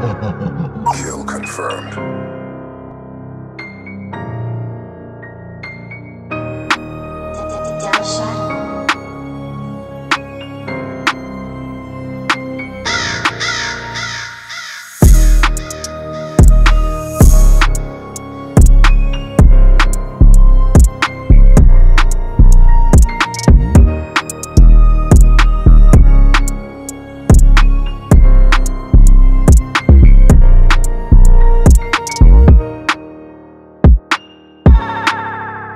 Kill confirmed.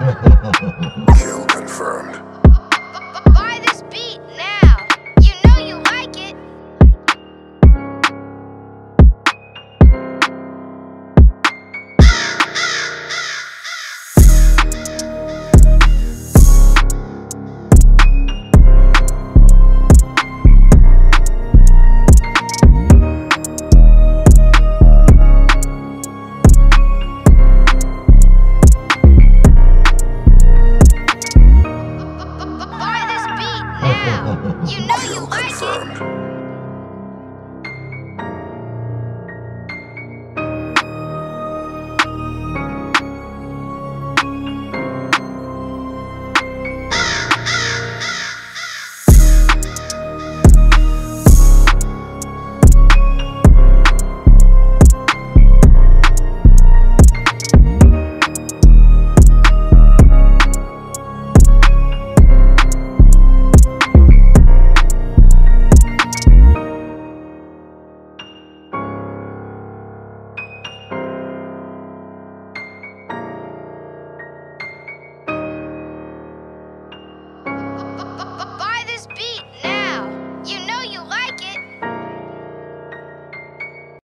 Kill confirmed. You know you like it!